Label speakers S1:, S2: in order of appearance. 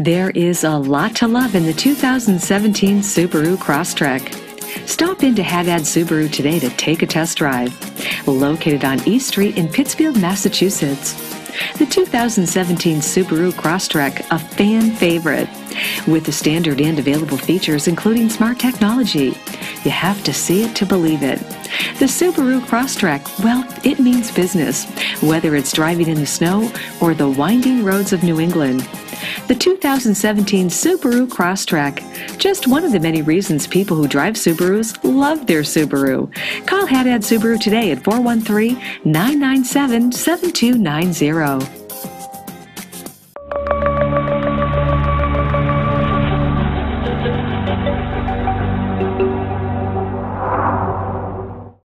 S1: There is a lot to love in the 2017 Subaru Crosstrek. Stop into Haddad Subaru today to take a test drive. Located on East Street in Pittsfield, Massachusetts. The 2017 Subaru Crosstrek, a fan favorite. With the standard and available features including smart technology. You have to see it to believe it. The Subaru Crosstrek, well, it means business, whether it's driving in the snow or the winding roads of New England. The 2017 Subaru Crosstrek. Just one of the many reasons people who drive Subarus love their Subaru. Call Haddad Subaru today at 413 997 7290.